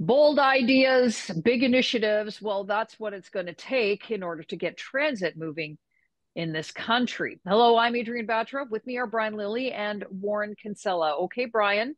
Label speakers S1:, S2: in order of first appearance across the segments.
S1: bold ideas, big initiatives. Well, that's what it's going to take in order to get transit moving in this country. Hello, I'm Adrienne Batra. With me are Brian Lilley and Warren Kinsella. Okay, Brian,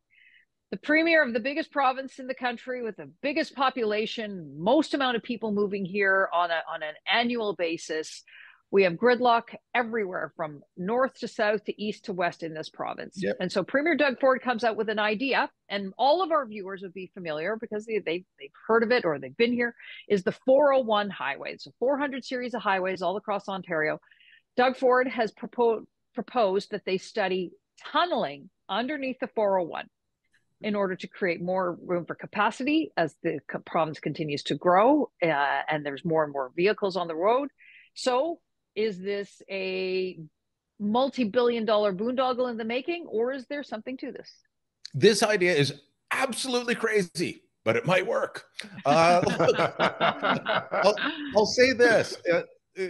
S1: the premier of the biggest province in the country with the biggest population, most amount of people moving here on, a, on an annual basis. We have gridlock everywhere from north to south to east to west in this province. Yep. And so Premier Doug Ford comes out with an idea, and all of our viewers would be familiar because they, they, they've heard of it or they've been here, is the 401 highway. It's a 400 series of highways all across Ontario. Doug Ford has proposed, proposed that they study tunneling underneath the 401 in order to create more room for capacity as the province continues to grow uh, and there's more and more vehicles on the road. So is this a multi-billion dollar boondoggle in the making or is there something to this?
S2: This idea is absolutely crazy but it might work. Uh, I'll, I'll, say this uh, uh,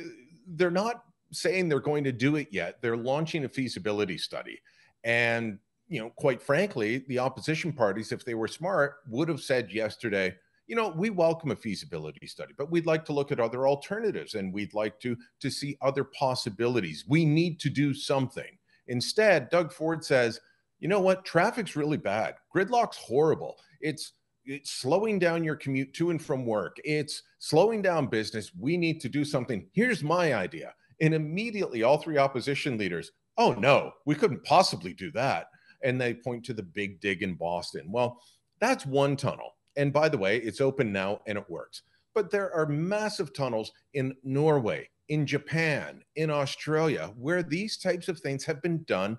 S2: they're not saying they're going to do it yet. They're launching a feasibility study. And you know quite frankly the opposition parties if they were smart would have said yesterday you know, we welcome a feasibility study, but we'd like to look at other alternatives and we'd like to to see other possibilities. We need to do something. Instead, Doug Ford says, you know what? Traffic's really bad. Gridlock's horrible. It's it's slowing down your commute to and from work. It's slowing down business. We need to do something. Here's my idea. And immediately all three opposition leaders, oh no, we couldn't possibly do that. And they point to the big dig in Boston. Well, that's one tunnel. And by the way, it's open now and it works. But there are massive tunnels in Norway, in Japan, in Australia, where these types of things have been done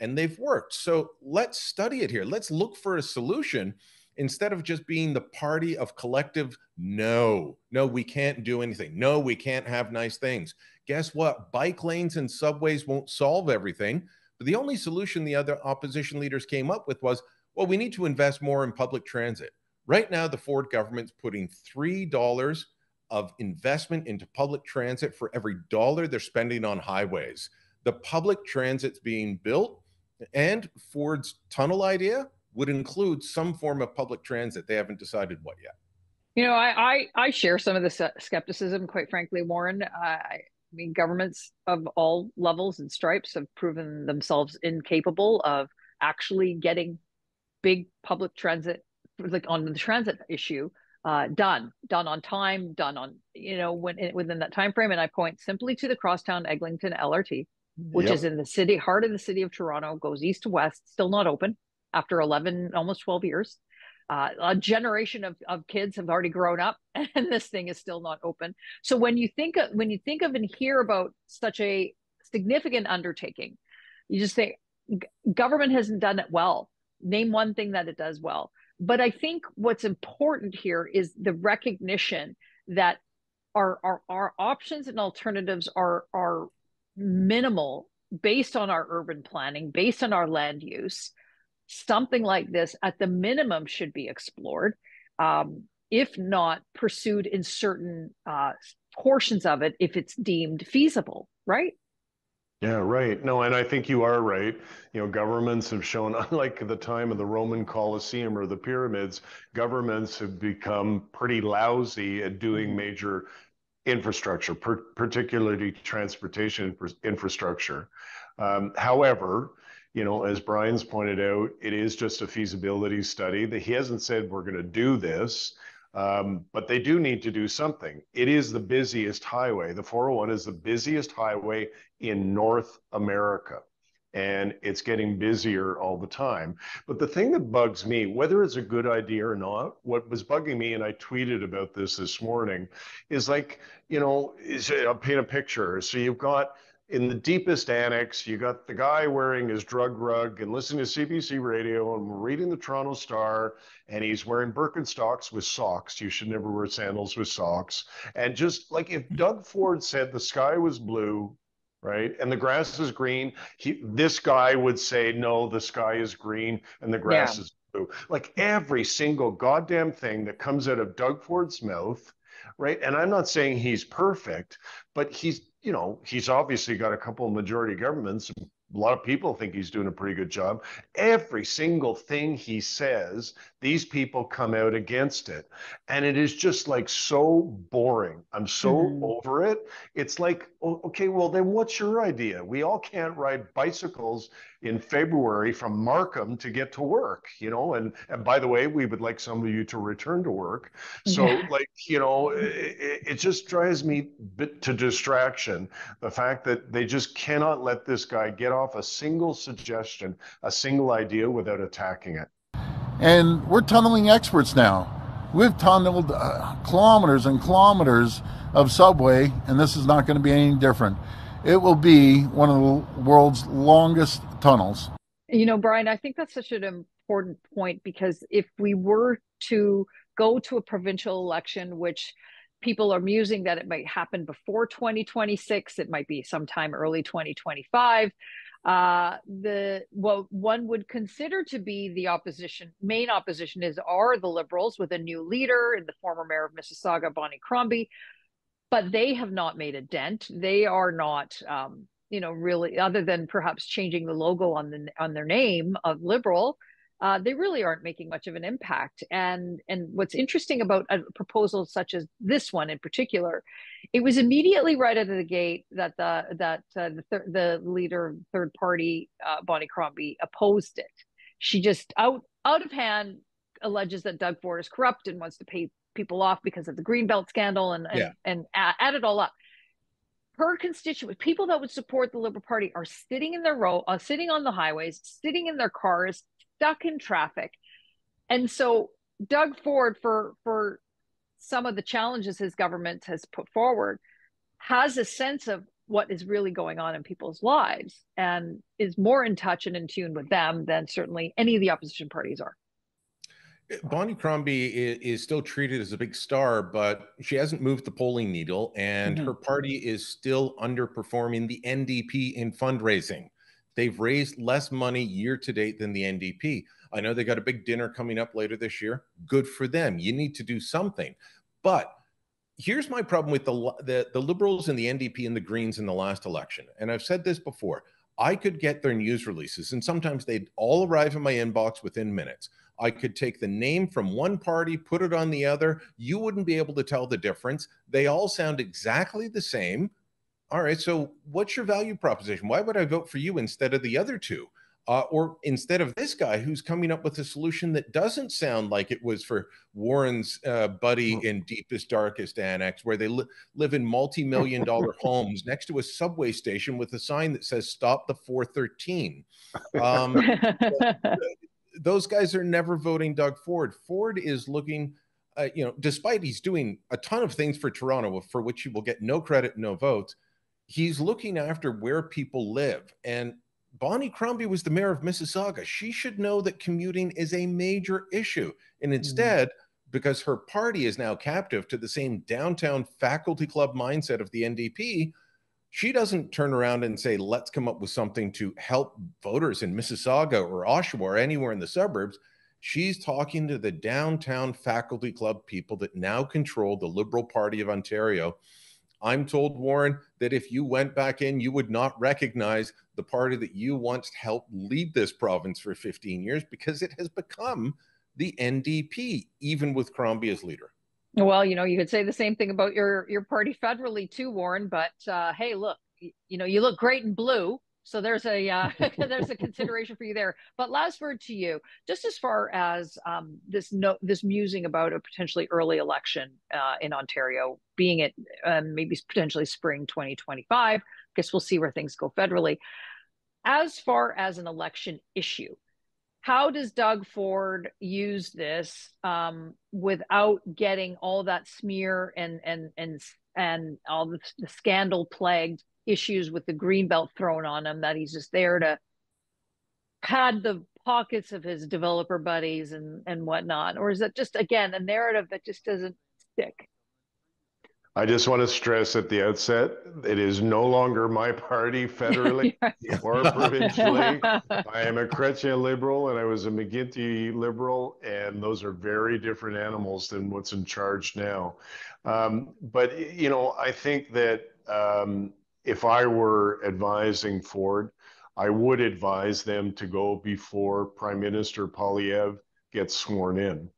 S2: and they've worked. So let's study it here. Let's look for a solution instead of just being the party of collective no, no, we can't do anything. No, we can't have nice things. Guess what? Bike lanes and subways won't solve everything. But the only solution the other opposition leaders came up with was well, we need to invest more in public transit. Right now, the Ford government's putting $3 of investment into public transit for every dollar they're spending on highways. The public transit's being built, and Ford's tunnel idea would include some form of public transit. They haven't decided what yet.
S1: You know, I I, I share some of the skepticism, quite frankly, Warren. Uh, I mean, governments of all levels and stripes have proven themselves incapable of actually getting big public transit like on the transit issue uh, done done on time done on you know when within that time frame and i point simply to the crosstown eglinton lrt which yep. is in the city heart of the city of toronto goes east to west still not open after 11 almost 12 years. Uh, a generation of, of kids have already grown up and this thing is still not open. So when you think of when you think of and hear about such a significant undertaking you just say government hasn't done it well. Name one thing that it does well but I think what's important here is the recognition that our our, our options and alternatives are are minimal based on our urban planning, based on our land use. Something like this, at the minimum, should be explored, um, if not pursued in certain uh, portions of it, if it's deemed feasible. Right?
S3: Yeah, right. No, and I think you are right. You know, governments have shown, unlike the time of the Roman Colosseum or the pyramids, governments have become pretty lousy at doing mm-hmm. major infrastructure, per- particularly transportation infrastructure. Um, however, you know, as Brian's pointed out, it is just a feasibility study. That he hasn't said we're going to do this. Um, but they do need to do something. It is the busiest highway. The 401 is the busiest highway in North America. And it's getting busier all the time. But the thing that bugs me, whether it's a good idea or not, what was bugging me, and I tweeted about this this morning, is like, you know, is, I'll paint a picture. So you've got in the deepest annex, you got the guy wearing his drug rug and listening to CBC radio and reading the Toronto Star, and he's wearing Birkenstocks with socks. You should never wear sandals with socks. And just like if Doug Ford said the sky was blue, right, and the grass is green, he, this guy would say, no, the sky is green and the grass yeah. is blue. Like every single goddamn thing that comes out of Doug Ford's mouth right? And I'm not saying he's perfect, but he's you know, he's obviously got a couple of majority governments, a lot of people think he's doing a pretty good job. Every single thing he says, these people come out against it. And it is just like so boring. I'm so mm-hmm. over it. It's like, okay, well, then what's your idea? We all can't ride bicycles in February from Markham to get to work, you know? And, and by the way, we would like some of you to return to work. So, yeah. like, you know, it, it just drives me to distraction. The fact that they just cannot let this guy get off a single suggestion, a single idea without attacking it.
S4: And we're tunneling experts now. We've tunneled uh, kilometers and kilometers of subway, and this is not going to be any different. It will be one of the world's longest tunnels.
S1: You know, Brian, I think that's such an important point because if we were to go to a provincial election, which people are musing that it might happen before 2026, it might be sometime early 2025 uh, the what one would consider to be the opposition main opposition is are the liberals with a new leader and the former mayor of mississauga bonnie crombie but they have not made a dent they are not um, you know really other than perhaps changing the logo on the on their name of liberal uh, they really aren't making much of an impact. And and what's interesting about a proposal such as this one in particular, it was immediately right out of the gate that the that uh, the thir- the leader third party uh, Bonnie Crombie opposed it. She just out out of hand alleges that Doug Ford is corrupt and wants to pay people off because of the Greenbelt scandal and and, yeah. and add it all up her constituent, people that would support the Liberal Party, are sitting in their row, uh, sitting on the highways, sitting in their cars, stuck in traffic. And so Doug Ford, for for some of the challenges his government has put forward, has a sense of what is really going on in people's lives and is more in touch and in tune with them than certainly any of the opposition parties are.
S2: Bonnie Crombie is, is, still treated as a big star, but she hasn't moved the polling needle, and mm-hmm. her party is still underperforming the NDP in fundraising. They've raised less money year to date than the NDP. I know they got a big dinner coming up later this year. Good for them. You need to do something. But here's my problem with the, the, the liberals and the NDP and the Greens in the last election. And I've said this before. I could get their news releases, and sometimes they'd all arrive in my inbox within minutes. I could take the name from one party, put it on the other. You wouldn't be able to tell the difference. They all sound exactly the same. All right. So, what's your value proposition? Why would I vote for you instead of the other two? Uh, or instead of this guy who's coming up with a solution that doesn't sound like it was for Warren's uh, buddy hmm. in deepest, darkest annex, where they li- live in multi million dollar homes next to a subway station with a sign that says, Stop the 413. Um, those guys are never voting Doug Ford. Ford is looking. Uh, you know, despite he's doing a ton of things for Toronto for which he will get no credit, no votes, he's looking after where people live. And Bonnie Crombie was the mayor of Mississauga. She should know that commuting is a major issue. And mm-hmm. instead, mm-hmm. because her party is now captive to the same downtown faculty club mindset of the NDP, she doesn't turn around and say, let's come up with something to help voters in Mississauga or Oshawa or anywhere in the suburbs. She's talking to the downtown faculty club people that now control the Liberal Party of Ontario I'm told, Warren, that if you went back in, you would not recognize the party that you once helped lead this province for 15 years because it has become the NDP, even with Crombie as leader.
S1: Well, you know, you could say the same thing about your your party federally too, Warren. But uh, hey, look, you, know, you look great in blue. So there's a uh, there's a consideration for you there. But last word to you, just as far as um, this no, this musing about a potentially early election uh, in Ontario, being it um, maybe potentially spring 2025. I guess we'll see where things go federally. As far as an election issue, how does Doug Ford use this um, without getting all that smear and and and and all the, the scandal plagued issues with the green belt thrown on him that he's just there to pad the pockets of his developer buddies and and whatnot? Or is it just again a narrative that just doesn't stick
S3: I just want to stress at the outset, it is no longer my party federally or provincially. I am a Chrétien liberal and I was a McGuinty liberal, and those are very different animals than what's in charge now. Um, but, you know, I think that um, if I were advising Ford, I would advise them to go before Prime Minister Poilievre gets sworn in.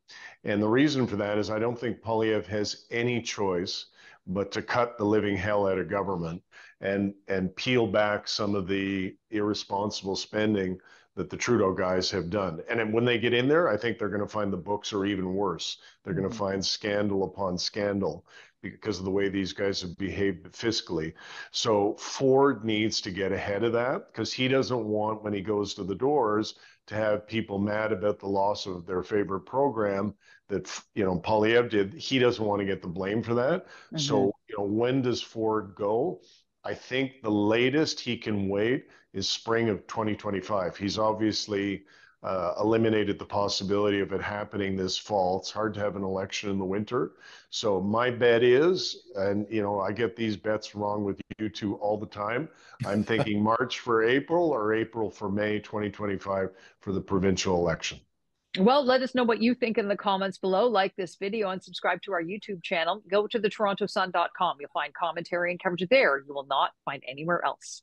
S3: And the reason for that is I don't think Poilievre has any choice but to cut the living hell out of government and and peel back some of the irresponsible spending that the Trudeau guys have done. And when they get in there, I think they're going to find the books are even worse. They're mm-hmm. going to find scandal upon scandal because of the way these guys have behaved fiscally. So Ford needs to get ahead of that because he doesn't want when he goes to the doors to have people mad about the loss of their favorite program that you know Poilievre did. He doesn't want to get the blame for that. Mm-hmm. So you know when does Ford go? I think the latest he can wait is spring of 2025. He's obviously Uh, eliminated the possibility of it happening this fall. It's hard to have an election in the winter. So my bet is, and you know, I get these bets wrong with you two all the time. I'm thinking March for April or April for May 2025 for the provincial election.
S1: Well, let us know what you think in the comments below. Like this video and subscribe to our YouTube channel. Go to the torontosun.com. You'll find commentary and coverage there you will not find anywhere else.